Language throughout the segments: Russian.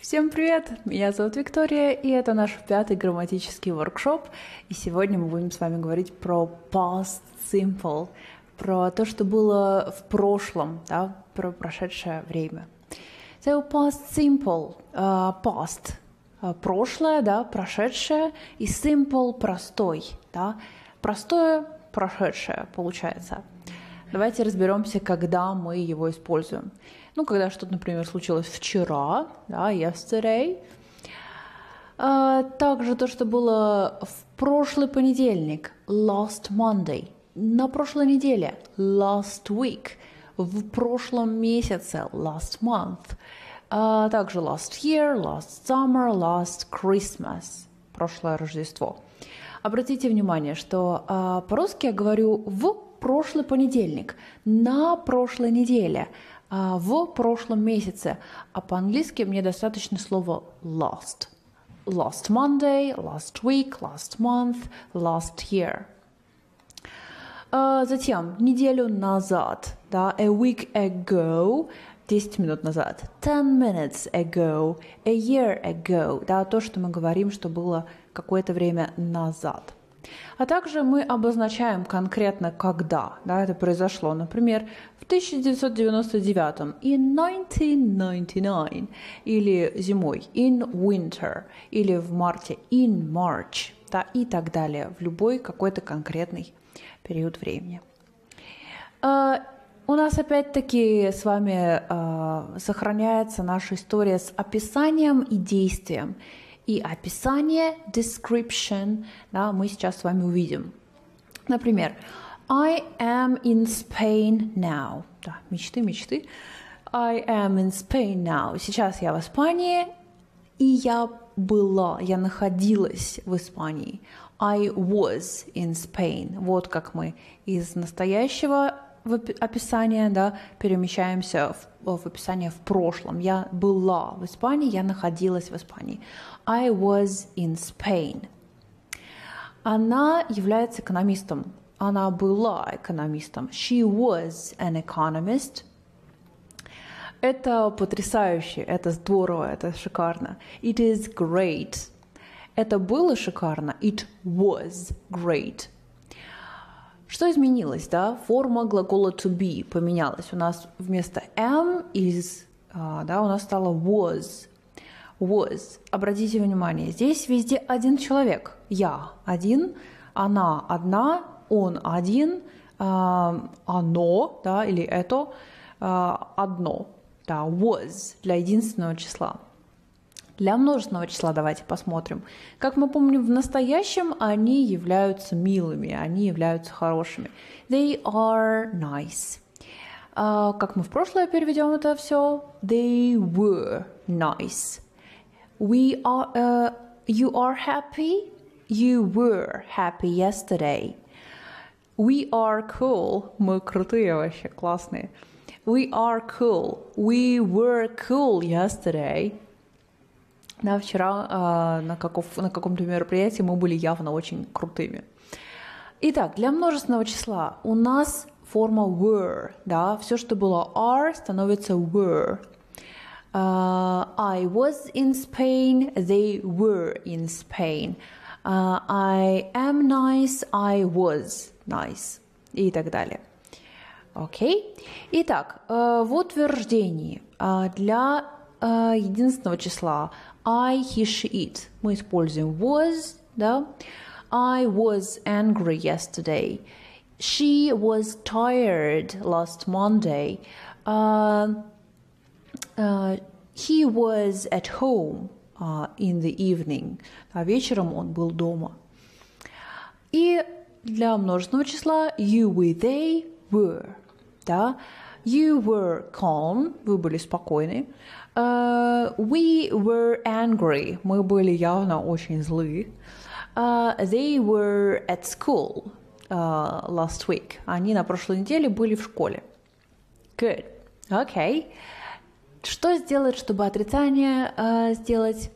Всем привет! Меня зовут Виктория, и это наш пятый грамматический воркшоп. И сегодня мы будем с вами говорить про past simple, про то, что было в прошлом, да, про прошедшее время. So past simple, uh, past uh, прошлое, да, прошедшее, и simple простой, да, простое прошедшее получается. Давайте разберемся, когда мы его используем. Ну, когда что-то, например, случилось вчера, да, yesterday. А, также то, что было в прошлый понедельник, last Monday. На прошлой неделе, last week. В прошлом месяце, last month. А также last year, last summer, last Christmas. Прошлое Рождество. Обратите внимание, что а, по-русски я говорю в прошлый понедельник, на прошлой неделе, в прошлом месяце. А по-английски мне достаточно слова last. Last Monday, last week, last month, last year. А, затем неделю назад, да, a week ago, 10 минут назад, 10 minutes ago, a year ago, да, то, что мы говорим, что было какое-то время назад. А также мы обозначаем конкретно когда да, это произошло. Например, 1999 in 1999 или зимой in winter или в марте in March да, и так далее в любой какой-то конкретный период времени. А, у нас опять-таки с вами э, сохраняется наша история с описанием и действием и описание, description, да, мы сейчас с вами увидим. Например, I am in Spain now. Да, мечты, мечты. I am in Spain now. Сейчас я в Испании, и я была, я находилась в Испании. I was in Spain. Вот как мы из настоящего описания да, перемещаемся в, в описание в прошлом. Я была в Испании, я находилась в Испании. I was in Spain. Она является экономистом. Она была экономистом. She was an economist. Это потрясающе, это здорово, это шикарно. It is great. Это было шикарно. It was great. Что изменилось, да? Форма глагола to be поменялась. У нас вместо am is, а, да, у нас стало was. Was. Обратите внимание, здесь везде один человек. Я один, она одна, он один, а, оно, да, или это а, одно. Да, was для единственного числа. Для множественного числа давайте посмотрим. Как мы помним, в настоящем они являются милыми, они являются хорошими. They are nice. Uh, как мы в прошлое переведем это все? They were nice. We are, uh, you are happy? You were happy yesterday. We are cool. Мы крутые вообще, классные. We are cool. We were cool yesterday. Да, вчера э, на, каков, на каком-то мероприятии мы были явно очень крутыми. Итак, для множественного числа у нас форма were, да, все, что было are, становится were. Uh, I was in Spain, they were in Spain. Uh, I am nice, I was nice. И так далее. Окей? Okay? Итак, uh, в утверждении uh, для uh, единственного числа I, he, she, it. Мы используем was, да. I was angry yesterday. She was tired last Monday. Uh, uh, he was at home uh, in the evening. А вечером он был дома. И для множественного числа you, we, they were. Да? You were calm, вы были спокойны. Uh, we were angry, мы были явно очень злы. Uh, they were at school uh, last week. Они на прошлой неделе были в школе. Good. Okay. Что сделать, чтобы отрицание uh, сделать?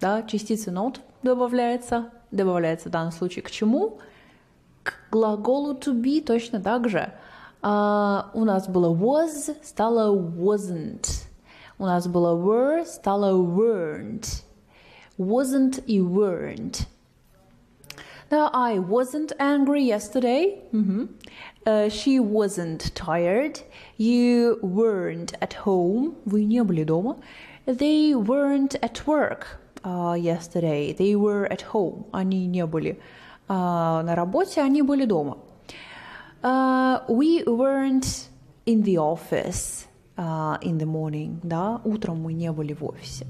Да, частица not добавляется. Добавляется в данном случае к чему? К глаголу to be точно так же. Uh, у нас было was, стало wasn't. У нас было were, стало weren't. Wasn't и weren't. Да, I wasn't angry yesterday. Мгм. Uh, she wasn't tired. You weren't at home. Вы не были дома. They weren't at work uh, yesterday. They were at home. Они не были uh, На работе, они были дома. Uh, we weren't in the office uh, in the morning. Да, утром мы не были в офисе.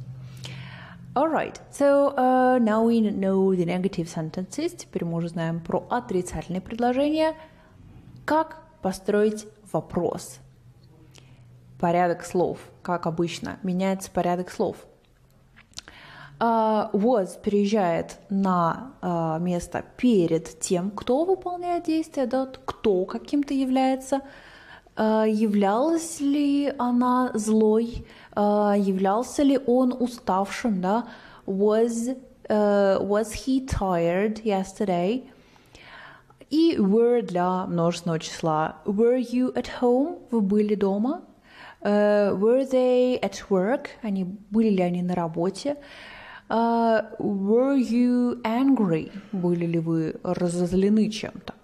Alright, so uh, now we know the negative sentences. Теперь мы уже знаем про отрицательные предложения. Как построить вопрос? Порядок слов, как обычно, меняется порядок слов. Was переезжает на uh, место перед тем, кто выполняет действие, да, кто каким-то является. Uh, являлась ли она злой, являлся ли он уставшим, да? Was, was he tired yesterday? И were для множественного числа. Were you at home? Вы были дома? Uh, were they at work? Они были ли они на работе? Uh, were you angry? Были ли вы разозлены чем-то?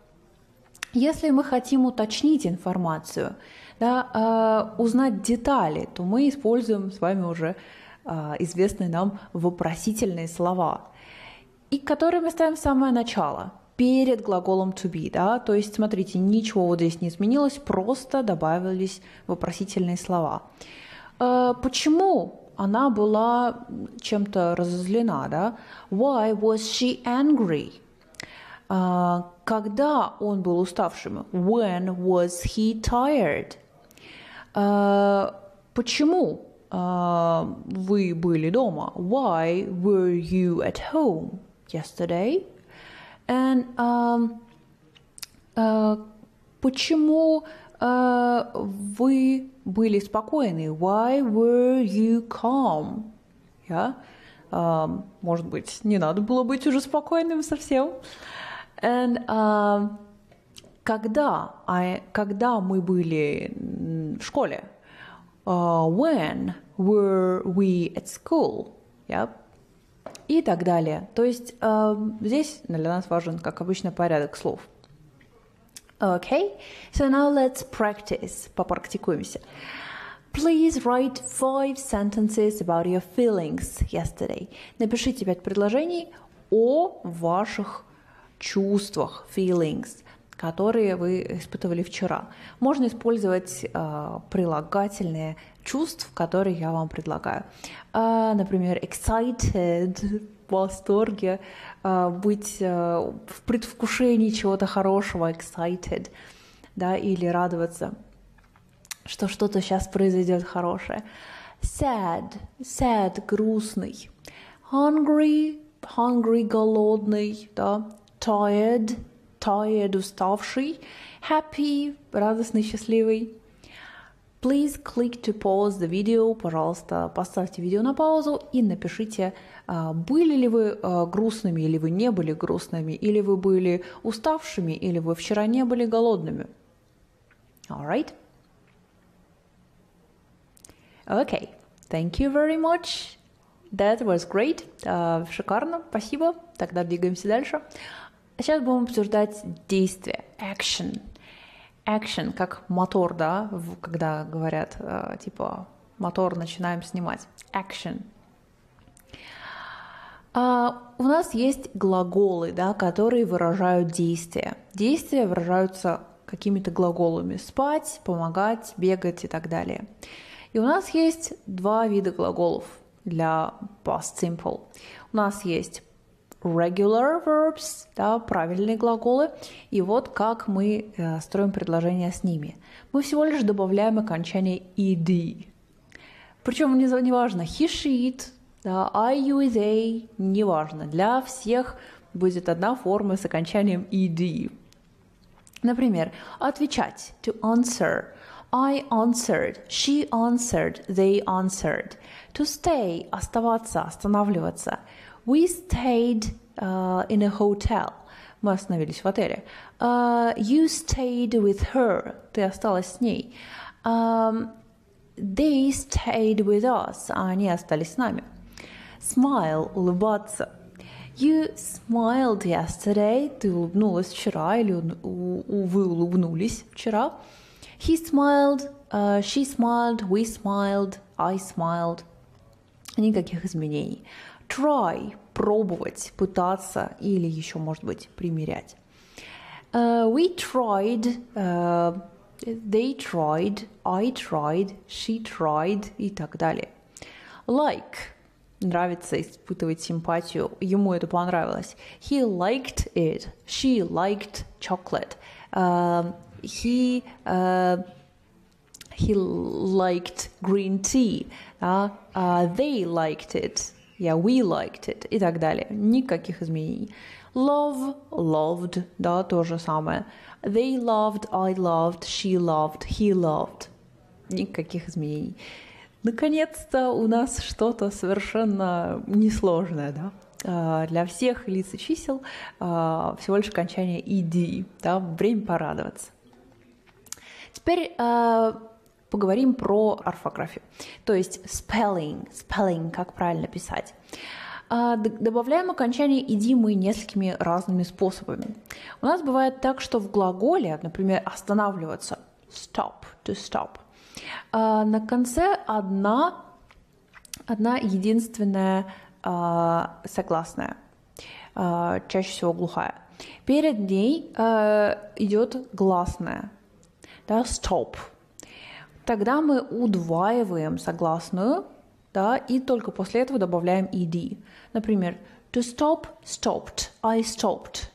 Если мы хотим уточнить информацию, да, uh, узнать детали, то мы используем с вами уже uh, известные нам вопросительные слова, и которые мы ставим в самое начало – перед глаголом to be, да, то есть, смотрите, ничего вот здесь не изменилось, просто добавились вопросительные слова. Э, почему она была чем-то разозлена, да? Why was she angry? Э, когда он был уставшим? When was he tired? Э, почему вы были дома? Why were you at home yesterday? And, um, uh, почему uh, вы были спокойны? Why were you calm? Yeah? Um, может быть, не надо было быть уже спокойным совсем. And, um, когда, I, когда мы были в школе? Uh, when were we at school? Yep и так далее. То есть э, здесь для нас важен, как обычно, порядок слов. Okay, so now let's practice. Попрактикуемся. Please write five sentences about your feelings yesterday. Напишите пять предложений о ваших чувствах, feelings, которые вы испытывали вчера. Можно использовать э, прилагательные чувств, которые я вам предлагаю. Uh, например, excited, в восторге, быть uh, в предвкушении чего-то хорошего, excited, да, или радоваться, что что-то сейчас произойдет хорошее. Sad, sad, грустный. Hungry, hungry, голодный, да. Tired, tired, уставший. Happy, радостный, счастливый. Please click to pause the video. Пожалуйста, поставьте видео на паузу и напишите, а, были ли вы а, грустными или вы не были грустными, или вы были уставшими, или вы вчера не были голодными. Alright? Okay, thank you very much. That was great. Uh, шикарно, спасибо. Тогда двигаемся дальше. Сейчас будем обсуждать действие, action action, как мотор, да, когда говорят, э, типа, мотор начинаем снимать. Action. Uh, у нас есть глаголы, да, которые выражают действия. Действия выражаются какими-то глаголами. Спать, помогать, бегать и так далее. И у нас есть два вида глаголов для past simple. У нас есть regular verbs, да, правильные глаголы. И вот как мы э, строим предложения с ними. Мы всего лишь добавляем окончание ed. Причем не, не важно he, she, it, да, I, you, they, не важно. Для всех будет одна форма с окончанием ed. Например, отвечать to answer. I answered, she answered, they answered. To stay – оставаться, останавливаться – We stayed uh, in a hotel. Мы остановились в отеле. Uh, you stayed with her. Ты осталась с ней. Um, They stayed with us. Они остались с нами. Smile – улыбаться. You smiled yesterday. Ты улыбнулась вчера или вы улыбнулись вчера. He smiled, uh, she smiled, we smiled, I smiled. Никаких изменений. Try – пробовать, пытаться или еще, может быть, примерять. Uh, we tried, uh, they tried, I tried, she tried и так далее. Like – нравится, испытывать симпатию. Ему это понравилось. He liked it. She liked chocolate. Uh, he uh, he liked green tea. Да? Uh, they liked it. Yeah, we liked it. И так далее. Никаких изменений. Love, loved, да, то же самое. They loved, I loved, she loved, he loved. Никаких изменений. Наконец-то у нас что-то совершенно несложное, да? А, для всех лиц и чисел а, всего лишь окончание ed, да, время порадоваться. Теперь поговорим про орфографию, то есть spelling, spelling, как правильно писать. Добавляем окончание ed мы несколькими разными способами. У нас бывает так, что в глаголе, например, останавливаться, stop, to stop, на конце одна, одна единственная согласная, чаще всего глухая. Перед ней идет гласная, да, stop. Тогда мы удваиваем согласную, да, и только после этого добавляем ed. Например, to stop, stopped, I stopped.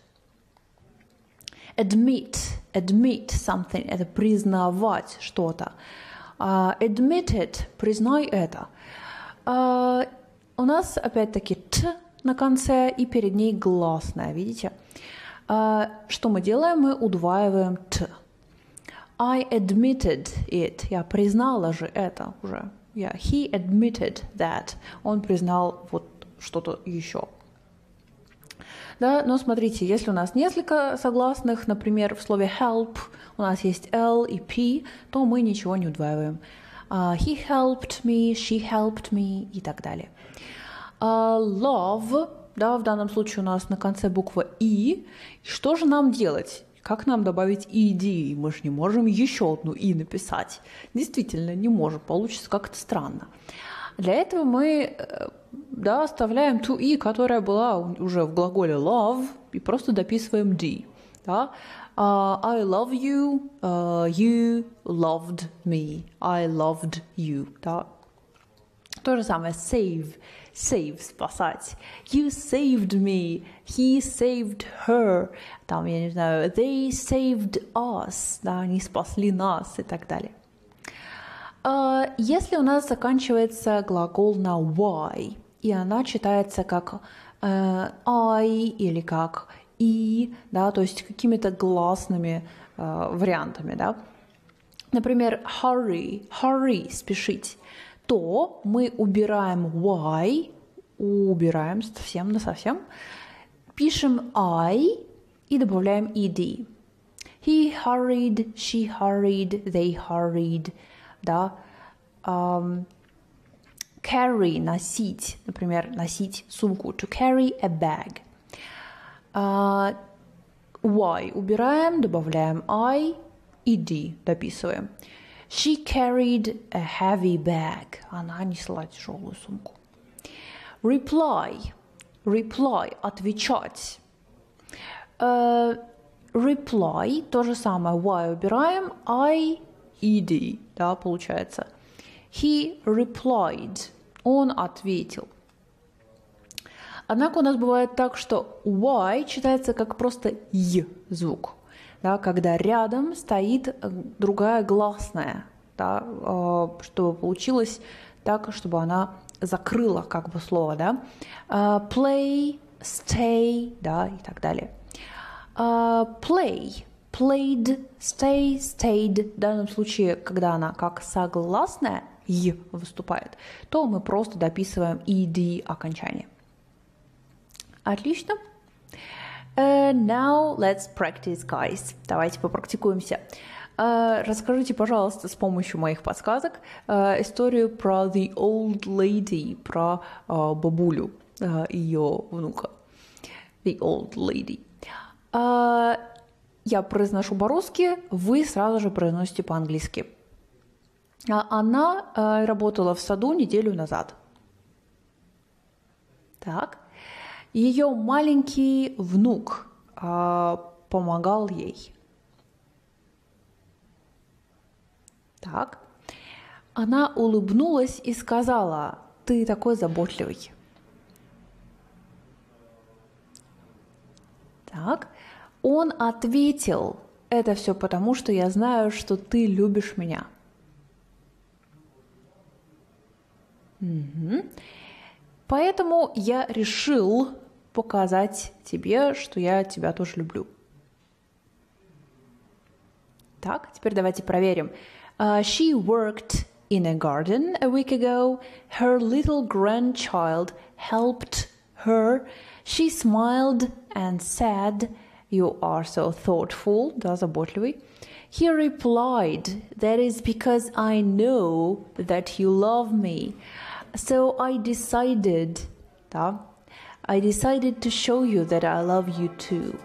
Admit, admit something – это признавать что-то. Uh, admit it – признай это. Uh, у нас опять-таки т на конце и перед ней гласная, видите? Uh, что мы делаем? Мы удваиваем т. I admitted it. Я признала же это уже. Yeah, he admitted that. Он признал вот что-то еще. Да, но смотрите, если у нас несколько согласных, например, в слове help у нас есть L и P, то мы ничего не удваиваем. Uh, he helped me, she helped me и так далее. Uh, love, да, в данном случае у нас на конце буква И. Что же нам делать? Как нам добавить ed? Мы же не можем еще одну и написать. Действительно, не можем. Получится как-то странно. Для этого мы э, да, оставляем ту и, которая была уже в глаголе love, и просто дописываем d. Да? Uh, I love you, uh, you loved me, I loved you. Да? То же самое save, save, спасать. You saved me, he saved her. Там, я не знаю, they saved us, да, они спасли нас и так далее. Uh, если у нас заканчивается глагол на y, и она читается как uh, I или как и, да, то есть какими-то гласными uh, вариантами, да. Например, hurry, hurry, спешить то мы убираем y, убираем совсем на совсем, пишем I и добавляем ed. He hurried, she hurried, they hurried, да. Um, carry – носить, например, носить сумку. To carry a bag. Uh, y убираем, добавляем I, ed дописываем. She carried a heavy bag. Она несла тяжелую сумку. Reply. Reply. Отвечать. Uh, reply. То же самое. Y убираем. I, ed. Да, получается. He replied. Он ответил. Однако у нас бывает так, что Y читается как просто «й» звук да, когда рядом стоит э, другая гласная, да, э, чтобы получилось так, чтобы она закрыла как бы слово, да. Э, play, stay, да, и так далее. Play, played, stay, stayed. В данном случае, когда она как согласная «й» выступает, то мы просто дописываем «ed» окончание. Отлично. Uh, now let's practice, guys. Давайте попрактикуемся. Э, расскажите, пожалуйста, с помощью моих подсказок э, историю про The Old Lady, про э, бабулю, ее внука. The Old Lady. Я произношу по-русски, вы сразу же произносите по-английски. Она работала в саду неделю назад. Так. Ее маленький внук помогал ей. Так. Она улыбнулась и сказала, ты такой заботливый. Так. Он ответил, это все потому, что я знаю, что ты любишь меня. Угу. Поэтому я решил показать тебе, что я тебя тоже люблю. Так, теперь давайте проверим. Uh, she worked in a garden a week ago. Her little grandchild helped her. She smiled and said, You are so thoughtful, да, заботливый. He replied, That is because I know that you love me. So I decided, да, I decided to show you that I love you too.